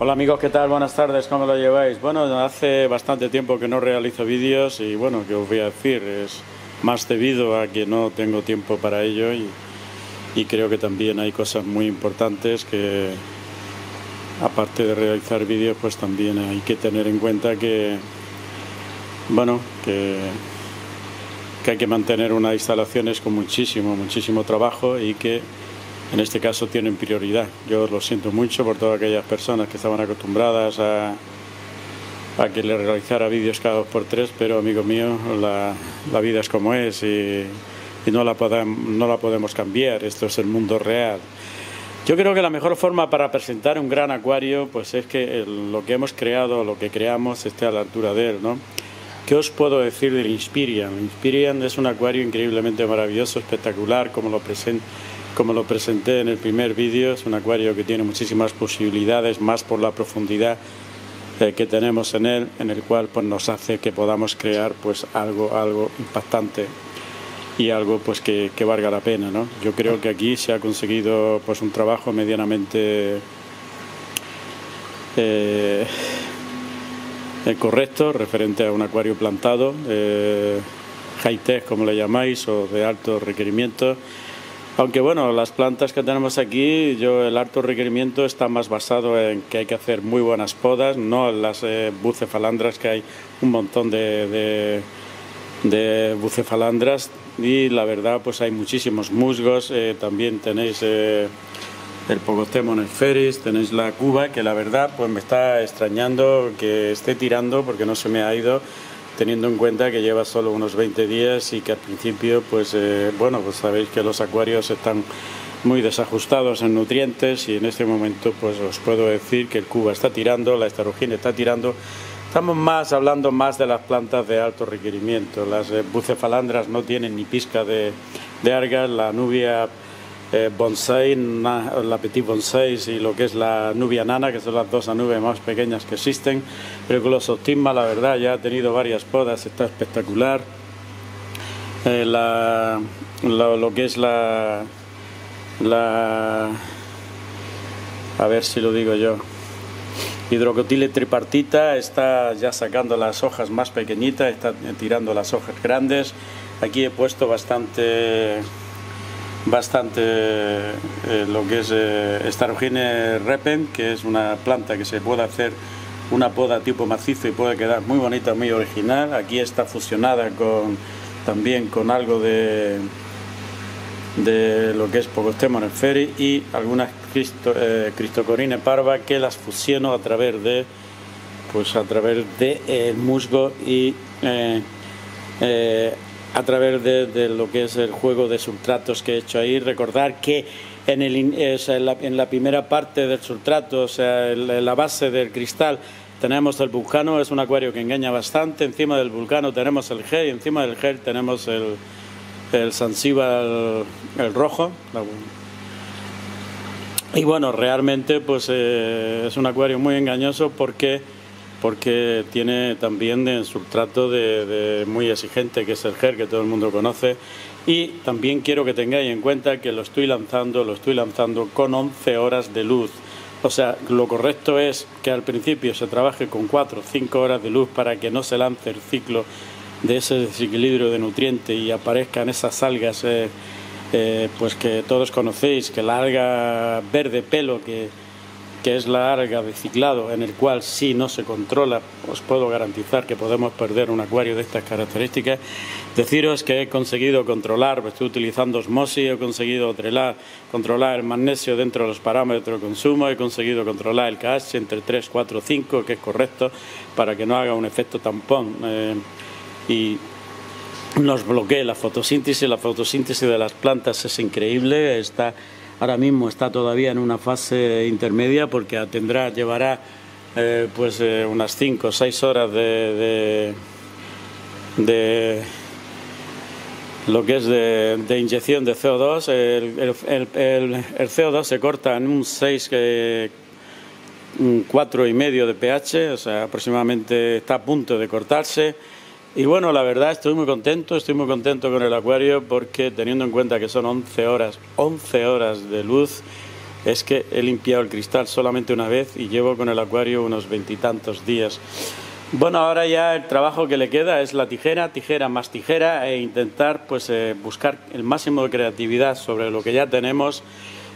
Hola amigos, ¿qué tal? Buenas tardes, ¿cómo lo lleváis? Bueno, hace bastante tiempo que no realizo vídeos y bueno, ¿qué os voy a decir? Es más debido a que no tengo tiempo para ello y, creo que también hay cosas muy importantes que aparte de realizar vídeos pues también hay que tener en cuenta que bueno, que, que hay que mantener unas instalaciones con muchísimo, muchísimo trabajo y que en este caso tienen prioridad. Yo lo siento mucho por todas aquellas personas que estaban acostumbradas a, a que le realizara vídeos cada dos por tres, pero amigo mío, la, la vida es como es y, y no, la podemos, no la podemos cambiar, esto es el mundo real. Yo creo que la mejor forma para presentar un gran acuario pues es que lo que hemos creado, lo que creamos esté a la altura de él, ¿no? ¿Qué os puedo decir del Inspirian? Inspirian es un acuario increíblemente maravilloso, espectacular, como lo presenta como lo presenté en el primer vídeo, es un acuario que tiene muchísimas posibilidades, más por la profundidad eh, que tenemos en él, en el cual pues, nos hace que podamos crear pues, algo, algo impactante y algo pues, que, valga la pena. ¿no? Yo creo que aquí se ha conseguido pues, un trabajo medianamente eh, correcto referente a un acuario plantado, eh, high-tech como le llamáis, o de alto requerimiento aunque bueno, las plantas que tenemos aquí, yo el alto requerimiento está más basado en que hay que hacer muy buenas podas, no las eh, bucefalandras, que hay un montón de, de, bucefalandras. Y la verdad pues hay muchísimos musgos, eh, también tenéis eh, el Pogostemon feris, tenéis la cuba, que la verdad pues me está extrañando que esté tirando porque no se me ha ido teniendo en cuenta que lleva solo unos 20 días y que al principio, pues eh, bueno, pues sabéis que los acuarios están muy desajustados en nutrientes y en este momento pues os puedo decir que el cuba está tirando, la esterogina está tirando. Estamos más hablando más de las plantas de alto requerimiento. Las eh, bucefalandras no tienen ni pizca de, de la nubia eh, bonsai, la petit bonsai y lo que es la nubia nana, que son las dos nubes más pequeñas que existen. Pero con los optima, la verdad, ya ha tenido varias podas, está espectacular. Eh, lo, que es la, la. A ver si lo digo yo. Hidrocotile tripartita está ya sacando las hojas más pequeñitas, está tirando las hojas grandes. Aquí he puesto bastante bastante eh, lo que es eh, Starogine repen, que es una planta que se puede hacer una poda tipo macizo y puede quedar muy bonita, muy original. Aquí está fusionada con también con algo de de lo que es Pogostemon Ferry y algunas cristo, eh, cristocorines parva que las fusiono a través de pues a través de el musgo y eh, a través de, lo que es el juego de sustratos que he hecho ahí. Recordar que en, el, en, la, primera parte del sustrato, o sea, en la base del cristal, tenemos el vulcano, es un acuario que engaña bastante. Encima del vulcano tenemos el gel y encima del gel tenemos el, el el, rojo. Y bueno, realmente pues eh, es un acuario muy engañoso porque porque tiene también un sustrato de, muy exigente que es el GER que todo el mundo conoce y también quiero que tengáis en cuenta que lo estoy lanzando, lo estoy lanzando con 11 horas de luz. O sea, lo correcto es que al principio se trabaje con 4 o 5 horas de luz para que no se lance el ciclo de ese desequilibrio de nutrientes y aparezcan esas algas eh, eh, pues que todos conocéis, que la alga verde pelo que que es la alga de ciclado, en el cual si no se controla, os puedo garantizar que podemos perder un acuario de estas características. Deciros que he conseguido controlar, estoy utilizando osmosis, he conseguido controlar el magnesio dentro de los parámetros de consumo, he conseguido controlar el KH entre 3, 4, 5, que es correcto, para que no haga un efecto tampón. Eh, y nos bloquee la fotosíntesis, la fotosíntesis de las plantas es increíble, está Ahora mismo está todavía en una fase intermedia porque tendrá, llevará eh, pues eh, unas 5 o 6 horas de, de, lo que es de, inyección de CO2. El, CO2 se corta en un 6 que un 4 y medio de pH, o sea, aproximadamente está a punto de cortarse. Y bueno, la verdad estoy muy contento, estoy muy contento con el acuario porque teniendo en cuenta que son 11 horas, 11 horas de luz, es que he limpiado el cristal solamente una vez y llevo con el acuario unos veintitantos días. Bueno, ahora ya el trabajo que le queda es la tijera, tijera más tijera e intentar pues eh, buscar el máximo de creatividad sobre lo que ya tenemos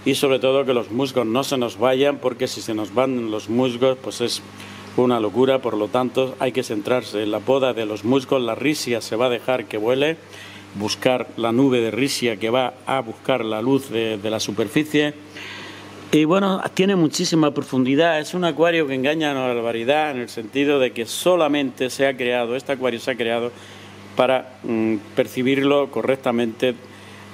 y sobre todo que los musgos no se nos vayan porque si se nos van los musgos pues es una locura, por lo tanto hay que centrarse en la poda de los musgos, la risia se va a dejar que vuele, buscar la nube de risia que va a buscar la luz de la superficie. Y bueno, tiene muchísima profundidad, es un acuario que engaña a la barbaridad en el sentido de que solamente se ha creado, este acuario se ha creado para mm, percibirlo correctamente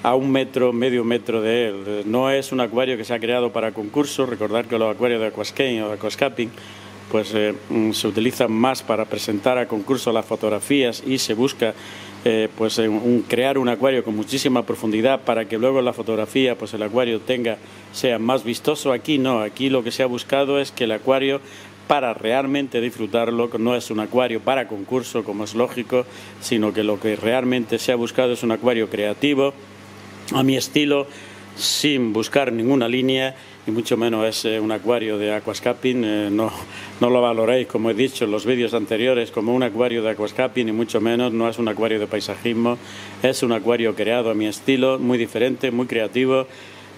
a un metro, medio metro de él. No es un acuario que se ha creado para concursos, recordar que los acuarios de o de aquascaping pues eh, mm, se utilizan más para presentar a concurso las fotografías y se busca eh, pues un, crear un acuario con muchísima profundidad para que luego la fotografía pues el acuario tenga sea más vistoso. Aquí no. Aquí lo que se ha buscado es que el acuario para realmente disfrutarlo no es un acuario para concurso como es lógico sino que lo que realmente se ha buscado es un acuario creativo a mi estilo sin buscar ninguna línea y mucho menos es eh, un acuario de aquascaping. Eh, no, no lo valoréis, como he dicho en los vídeos anteriores, como un acuario de aquascaping y mucho menos no es un acuario de paisajismo. Es un acuario creado a mi estilo, muy diferente, muy creativo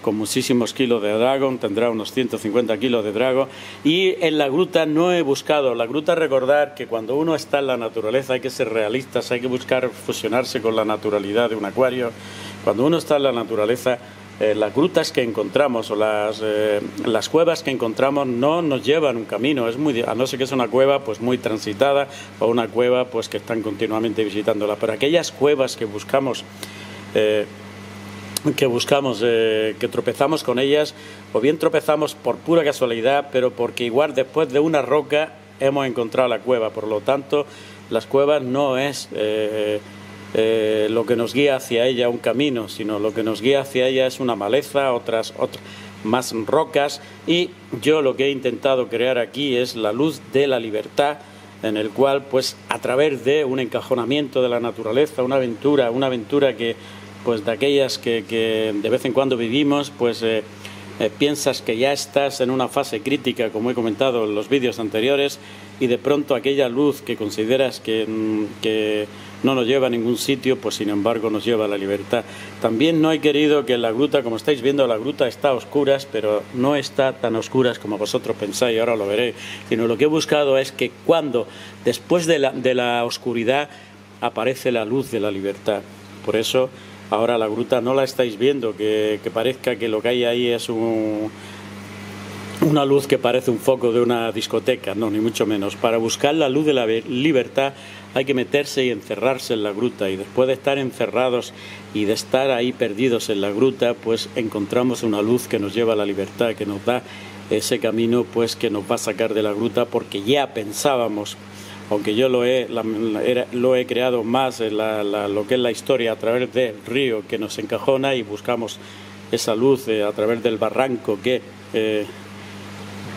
con muchísimos kilos de dragon, tendrá unos 150 kilos de drago. Y en la gruta no he buscado, la gruta recordar que cuando uno está en la naturaleza hay que ser realistas, hay que buscar fusionarse con la naturalidad de un acuario. Cuando uno está en la naturaleza eh, las grutas que encontramos o las, eh, las cuevas que encontramos no nos llevan un camino, es muy, a no ser que es una cueva pues muy transitada o una cueva pues que están continuamente visitándola, pero aquellas cuevas que buscamos eh, que buscamos, que tropezamos con ellas, o bien tropezamos por pura casualidad, pero porque igual después de una roca hemos encontrado la cueva. Por lo tanto, las cuevas no es lo que nos guía hacia ella un camino, sino lo que nos guía hacia ella es una maleza, otras, otras más rocas. Y yo lo que he intentado crear aquí es la luz de la libertad en el cual pues a través de un encajonamiento de la naturaleza, una aventura, una aventura que pues de aquellas que, de vez en cuando vivimos pues eh, eh, piensas que ya estás en una fase crítica como he comentado en los vídeos anteriores y de pronto aquella luz que consideras que, mm, que no nos lleva a ningún sitio, pues sin embargo nos lleva a la libertad. También no he querido que la gruta, como estáis viendo, la gruta está a oscuras, pero no está tan a oscuras como vosotros pensáis, ahora lo veréis, sino lo que he buscado es que cuando, después de la, de la oscuridad, aparece la luz de la libertad. Por eso ahora la gruta no la estáis viendo, que, que parezca que lo que hay ahí es un una luz que parece un foco de una discoteca, no, ni mucho menos. Para buscar la luz de la libertad hay que meterse y encerrarse en la gruta y después de estar encerrados y de estar ahí perdidos en la gruta, pues encontramos una luz que nos lleva a la libertad, que nos da ese camino pues que nos va a sacar de la gruta porque ya pensábamos aunque yo lo he, lo he creado más en lo que es la historia a través del río que nos encajona y buscamos esa luz eh, a través del barranco que eh,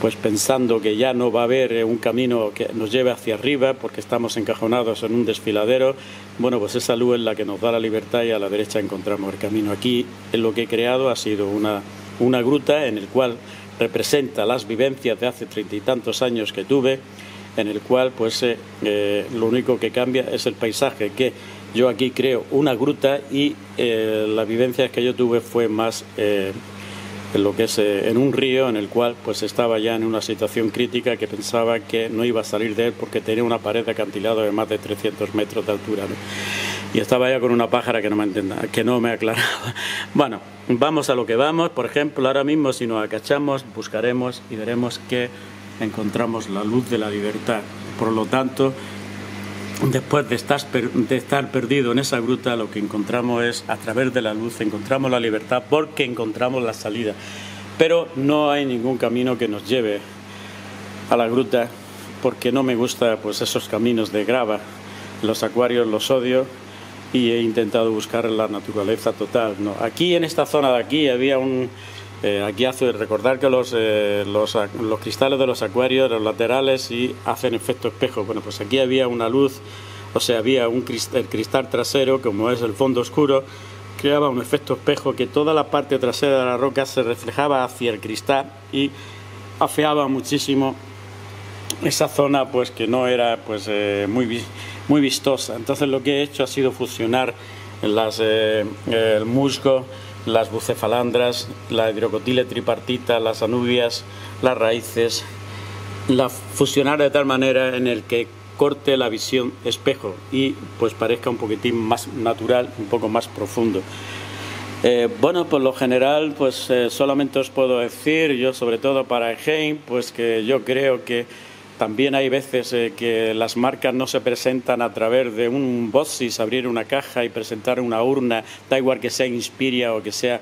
pues pensando que ya no va a haber eh, un camino que nos lleve hacia arriba porque estamos encajonados en un desfiladero, bueno, pues esa luz es la que nos da la libertad y a la derecha encontramos el camino. Aquí en lo que he creado ha sido una, una gruta en el cual representa las vivencias de hace treinta y tantos años que tuve, en el cual pues eh, eh, lo único que cambia es el paisaje, que yo aquí creo una gruta y la vivencia que yo tuve fue más en lo que es eh, en un río en el cual pues estaba ya en una situación crítica que pensaba que no iba a salir de él porque tenía una pared de acantilado de más de 300 metros de altura y estaba ya con una pájara que no me entendía, que no me aclaraba. Bueno, vamos a lo que vamos. Por ejemplo, ahora mismo si nos acachamos buscaremos y veremos que encontramos la luz de la libertad. Por lo tanto, después de estar, de estar perdido en esa gruta, lo que encontramos es, a través de la luz, encontramos la libertad porque encontramos la salida. Pero no hay ningún camino que nos lleve a la gruta porque no me gusta pues esos caminos de grava. Los acuarios los odio y he intentado buscar la naturaleza total. No. Aquí en esta zona de aquí había un, eh, aquí hace recordar que los, eh, los, cristales de los acuarios, los laterales, y hacen efecto espejo. Bueno, pues aquí había una luz, o sea, había un cristal, el cristal trasero, como es el fondo oscuro, creaba un efecto espejo que toda la parte trasera de la roca se reflejaba hacia el cristal y afeaba muchísimo esa zona pues que no era pues eh, muy, muy vistosa. Entonces lo que he hecho ha sido fusionar las, eh, el musgo, las bucefalandras, la hidrocotile tripartita, las anubias, las raíces, la fusionar de tal manera en el que corte la visión espejo y pues parezca un poquitín más natural, un poco más profundo. Eh, bueno, por lo general, pues eh, solamente os puedo decir, yo sobre todo para Heim, pues que yo creo que también hay veces eh, que las marcas no se presentan a través de un boxis, abrir una caja y presentar una urna, da igual que sea Inspiria o que sea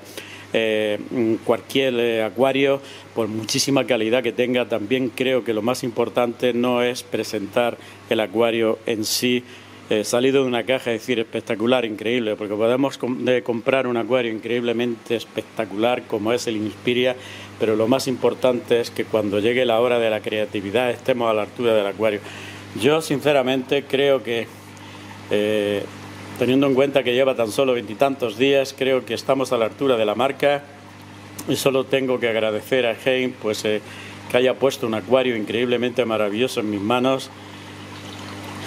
cualquier acuario, por muchísima calidad que tenga, también creo que lo más importante no es presentar el acuario en sí, eh, salido de una caja, es decir, espectacular, increíble, porque podemos comprar un acuario increíblemente espectacular como es el Inspiria, pero lo más importante es que cuando llegue la hora de la creatividad estemos a la altura del acuario. Yo, sinceramente, creo que, eh, teniendo en cuenta que lleva tan solo veintitantos días, creo que estamos a la altura de la marca y solo tengo que agradecer a Heim pues, eh, que haya puesto un acuario increíblemente maravilloso en mis manos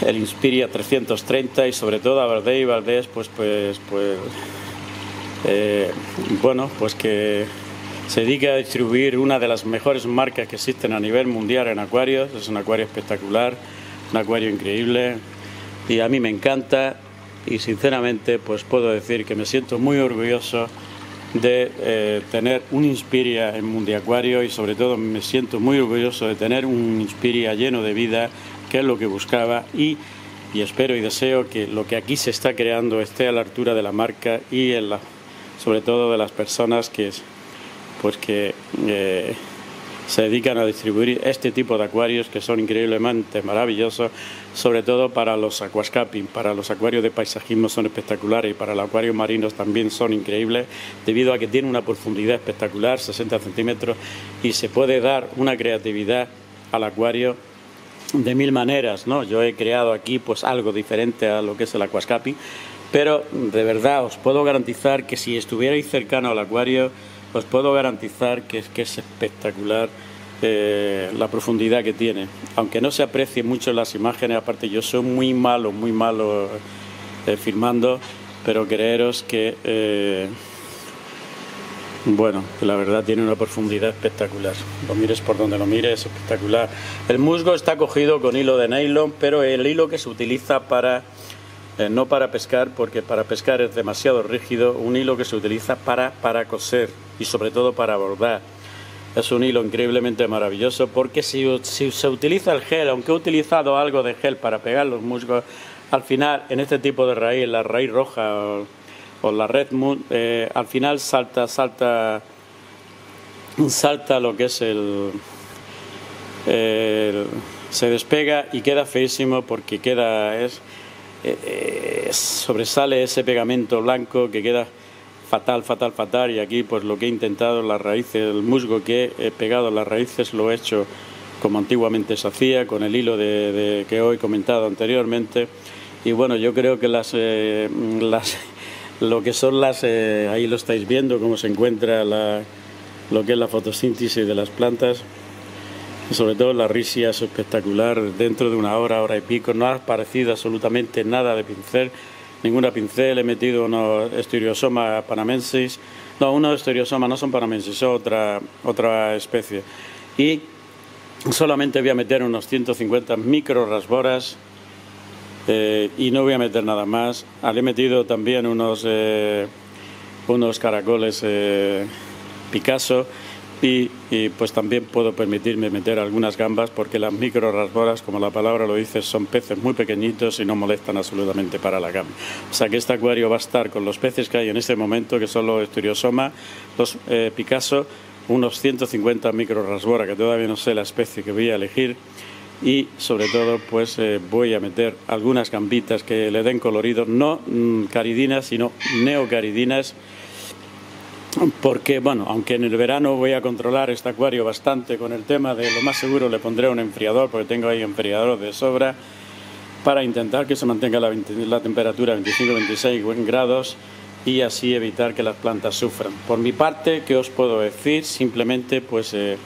el Inspiria 330 y sobre todo a Valdés y Valdés, pues, pues, pues, eh, bueno, pues que se dedica a distribuir una de las mejores marcas que existen a nivel mundial en acuarios. Es un acuario espectacular, un acuario increíble y a mí me encanta y sinceramente pues puedo decir que me siento muy orgulloso de eh, tener un Inspiria en Mundiacuario y sobre todo me siento muy orgulloso de tener un Inspiria lleno de vida que es lo que buscaba y, y, espero y deseo que lo que aquí se está creando esté a la altura de la marca y en la, sobre todo de las personas que, pues que eh, se dedican a distribuir este tipo de acuarios que son increíblemente maravillosos, sobre todo para los aquascaping, para los acuarios de paisajismo son espectaculares y para los acuarios marinos también son increíbles, debido a que tienen una profundidad espectacular, 60 centímetros, y se puede dar una creatividad al acuario de mil maneras, ¿no? Yo he creado aquí pues algo diferente a lo que es el aquascaping, pero de verdad os puedo garantizar que si estuvierais cercano al acuario, os puedo garantizar que, que es espectacular eh, la profundidad que tiene. Aunque no se aprecie mucho las imágenes, aparte yo soy muy malo, muy malo eh, filmando, pero creeros que eh, bueno, la verdad tiene una profundidad espectacular. Lo mires por donde lo mires, es espectacular. El musgo está cogido con hilo de nylon, pero el hilo que se utiliza para, eh, no para pescar, porque para pescar es demasiado rígido, un hilo que se utiliza para, para coser y sobre todo para bordar. Es un hilo increíblemente maravilloso porque si, si se utiliza el gel, aunque he utilizado algo de gel para pegar los musgos, al final en este tipo de raíz, la raíz roja o la Redmond, eh, al final salta, salta, salta lo que es el, se despega y queda feísimo porque queda es, eh, sobresale ese pegamento blanco que queda fatal, fatal, fatal. Y aquí pues lo que he intentado las raíces, el musgo que he pegado las raíces lo he hecho como antiguamente se hacía con el hilo de, que hoy he comentado anteriormente. Y bueno yo creo que las, eh, las lo que son las, eh, ahí lo estáis viendo, cómo se encuentra la, lo que es la fotosíntesis de las plantas. sobre todo la risia es espectacular, dentro de una hora, hora y pico, no ha aparecido absolutamente nada de pincel, ninguna pincel, he metido unos Styriosoma panamensis, no, unos Styriosoma no son panamensis, son otra, otra especie. Y solamente voy a meter unos 150 micro rasboras eh, y no voy a meter nada más. Le he metido también unos, eh, unos caracoles eh, Picasso y, pues también puedo permitirme meter algunas gambas porque las micro rasboras, como la palabra lo dice, son peces muy pequeñitos y no molestan absolutamente para la gamba. O sea que este acuario va a estar con los peces que hay en este momento, que son los Esturiosoma, los Picasso, unos 150 micro rasbora, que todavía no sé la especie que voy a elegir y sobre todo pues eh, voy a meter algunas gambitas que le den colorido, no mm, caridinas sino neocaridinas porque bueno, aunque en el verano voy a controlar este acuario bastante con el tema de lo más seguro le pondré un enfriador porque tengo ahí enfriador de sobra para intentar que se mantenga la, la temperatura 25-26 grados y así evitar que las plantas sufran. Por mi parte, ¿qué os puedo decir? Simplemente pues eh,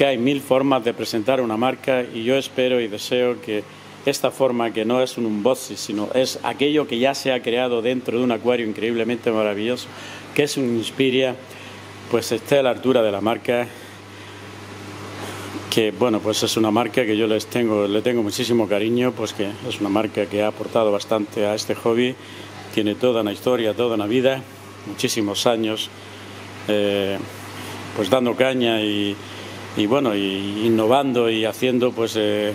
que hay mil formas de presentar una marca y yo espero y deseo que esta forma que no es un unboxing, sino es aquello que ya se ha creado dentro de un acuario increíblemente maravilloso, que es un Inspiria, pues esté a la altura de la marca que bueno pues es una marca que yo les tengo le tengo muchísimo cariño pues que es una marca que ha aportado bastante a este hobby tiene toda una historia toda una vida muchísimos años eh, pues dando caña y, bueno y innovando y haciendo pues eh,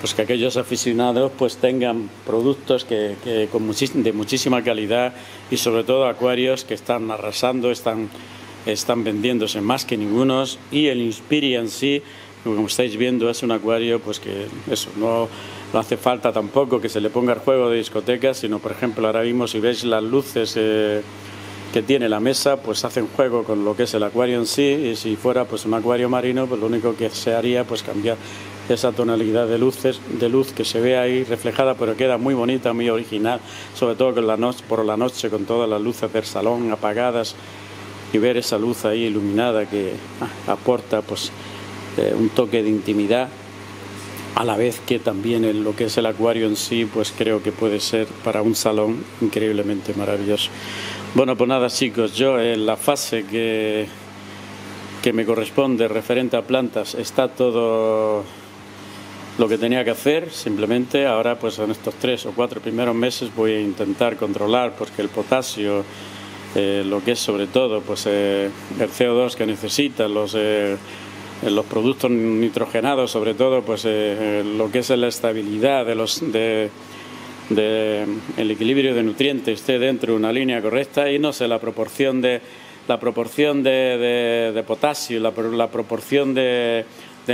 pues que aquellos aficionados pues tengan productos que, con de muchísima calidad y sobre todo acuarios que están arrasando están están vendiéndose más que ningunos. Y el Inspiri en sí como estáis viendo es un acuario pues que eso no, hace falta tampoco que se le ponga el juego de discoteca sino por ejemplo ahora mismo si veis las luces eh, que tiene la mesa pues hacen juego con lo que es el acuario en sí y si fuera pues un acuario marino pues lo único que se haría pues cambiar esa tonalidad de luces de luz que se ve ahí reflejada pero queda muy bonita muy original sobre todo con la noche por la noche con todas las luces del salón apagadas y ver esa luz ahí iluminada que ah, aporta pues eh, un toque de intimidad, a la vez que también en lo que es el acuario en sí, pues creo que puede ser para un salón increíblemente maravilloso. Bueno, pues nada chicos, yo en la fase que, que me corresponde referente a plantas está todo lo que tenía que hacer, simplemente ahora pues en estos tres o cuatro primeros meses voy a intentar controlar porque el potasio, eh, lo que es sobre todo pues eh, el CO2 que necesita, los en los productos nitrogenados, sobre todo, pues eh, lo que es la estabilidad de los de, el equilibrio de nutrientes esté dentro de una línea correcta y no sé la proporción de la proporción de, de potasio, la, la proporción de,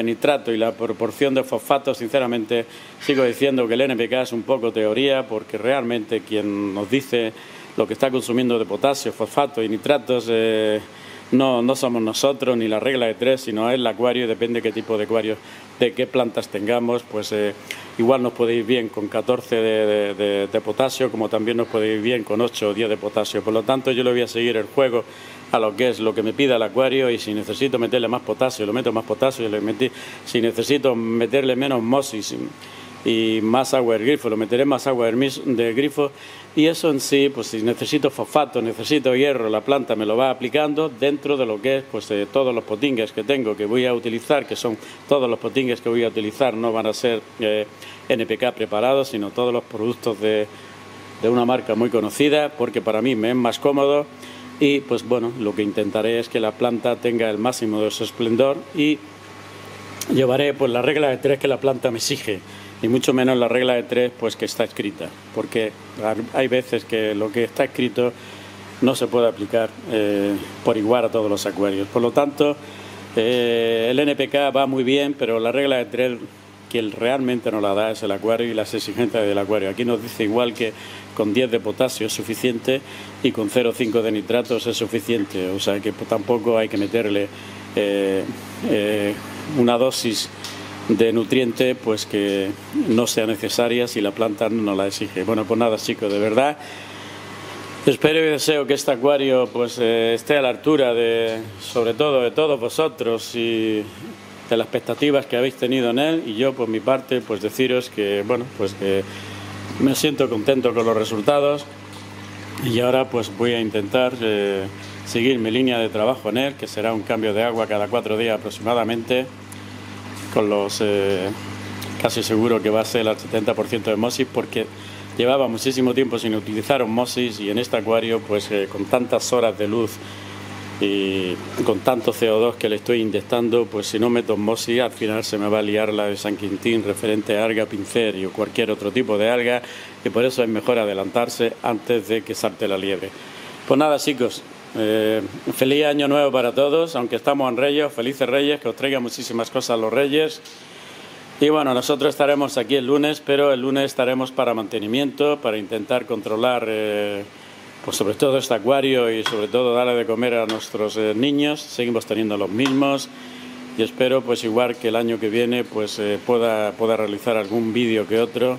nitrato y la proporción de fosfato, sinceramente sigo diciendo que el NPK es un poco teoría porque realmente quien nos dice lo que está consumiendo de potasio, fosfato y nitratos eh, no, no somos nosotros ni la regla de tres, sino el acuario, depende qué tipo de acuario, de qué plantas tengamos, pues eh, igual nos puede ir bien con 14 de, potasio, como también nos puede ir bien con 8 o 10 de potasio. Por lo tanto, yo le voy a seguir el juego a lo que es lo que me pida el acuario y si necesito meterle más potasio, lo meto más potasio, y le metí, si necesito meterle menos mosis y más agua del grifo, lo meteré más agua del grifo. Y eso en sí, pues si necesito fosfato, necesito hierro, la planta me lo va aplicando dentro de lo que es pues eh, todos los potingues que tengo que voy a utilizar, que son todos los potingues que voy a utilizar, no van a ser eh, NPK preparados, sino todos los productos de, de una marca muy conocida, porque para mí me es más cómodo. Y pues bueno, lo que intentaré es que la planta tenga el máximo de su esplendor y llevaré pues la regla de tres que la planta me exige y mucho menos la regla de tres pues que está escrita, porque hay veces que lo que está escrito no se puede aplicar eh, por igual a todos los acuarios. Por lo tanto, eh, el NPK va muy bien, pero la regla de tres que realmente nos la da es el acuario y las exigencias del acuario. Aquí nos dice igual que con 10 de potasio es suficiente y con 0,5 de nitratos es suficiente. O sea que tampoco hay que meterle eh, una dosis de nutriente pues que no sea necesaria si la planta no la exige. Bueno, pues nada chicos, de verdad. Espero y deseo que este acuario pues eh, esté a la altura de sobre todo de todos vosotros y de las expectativas que habéis tenido en él. Y yo por mi parte pues deciros que bueno pues que me siento contento con los resultados. Y ahora pues voy a intentar eh, seguir mi línea de trabajo en él que será un cambio de agua cada cuatro días aproximadamente con los eh, casi seguro que va a ser el 70% de Mosis porque llevaba muchísimo tiempo sin utilizar osmosis y en este acuario pues eh, con tantas horas de luz y con tanto CO2 que le estoy inyectando pues si no meto osmosis al final se me va a liar la de San Quintín referente a alga pinceri o cualquier otro tipo de alga y por eso es mejor adelantarse antes de que salte la liebre. Pues nada chicos, eh, feliz año nuevo para todos, aunque estamos en Reyes, felices Reyes, que os traigan muchísimas cosas los Reyes. Y bueno, nosotros estaremos aquí el lunes, pero el lunes estaremos para mantenimiento, para intentar controlar, eh, pues sobre todo este acuario y sobre todo darle de comer a nuestros eh, niños. Seguimos teniendo los mismos y espero, pues igual que el año que viene, pues pueda, pueda realizar algún vídeo que otro.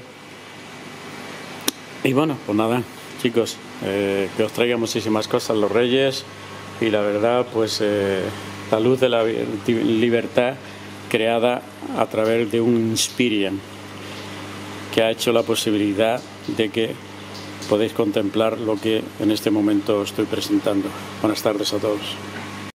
Y bueno, pues nada, chicos, eh, que os traiga muchísimas cosas los Reyes y la verdad, pues eh, la luz de la libertad creada a través de un Inspirian que ha hecho la posibilidad de que podéis contemplar lo que en este momento estoy presentando. Buenas tardes a todos.